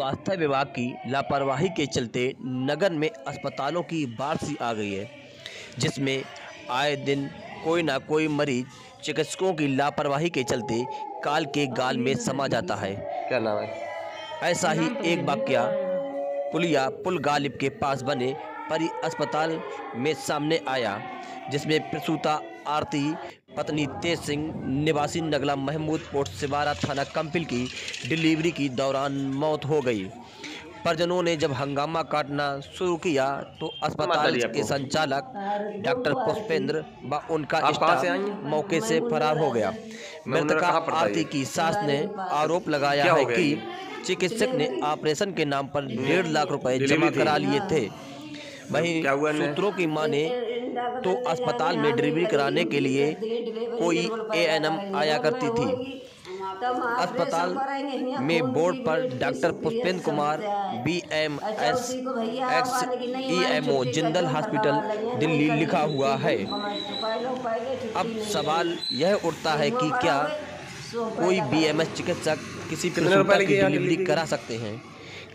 स्वास्थ्य विभाग की लापरवाही के चलते नगर में अस्पतालों की बाढ़ सी आ गई है जिसमें आए दिन कोई ना कोई मरीज़ चिकित्सकों की लापरवाही के चलते काल के गाल में समा जाता है। क्या नाम है? ऐसा ही एक वाक्य पुलिया पुल गालिब के पास बने परी अस्पताल में सामने आया जिसमें प्रसूता आरती पत्नी तेज सिंह निवासी नगला महमूदपुर सिवारा थाना कंपिल की डिलीवरी की दौरान मौत हो गई। परिजनों ने जब हंगामा काटना शुरू किया तो अस्पताल के संचालक डॉक्टर पुष्पेंद्र व उनका स्टाफ मौके से फरार हो गया। मृतका आरती की सास ने आरोप लगाया है कि चिकित्सक ने ऑपरेशन के नाम पर डेढ़ लाख रुपए जमा करा लिए थे। वहीं? सूत्रों की माने तो अस्पताल में डिलीवरी कराने के लिए कोई एएनएम आया करती थी। अस्पताल में बोर्ड पर doctor Pushpendra Kumar B M S X E M O Jindal hospital Delhi लिखा हुआ है। अब सवाल यह उठता है कि क्या कोई बीएमएस चिकित्सक किसी कितने प्रसूता की डिलीवरी? करा सकते हैं?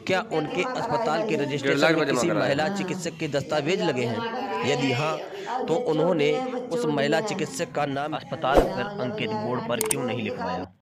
क्या उनके अस्पताल के रजिस्ट्रेशन में किसी महिला चिकित्सक के दस्तावेज़ लगे हैं? यदि हाँ तो उन्होंने उस महिला चिकित्सक का नाम अस्पताल पर अंकित बोर्ड पर क्यों नहीं लिखवाया?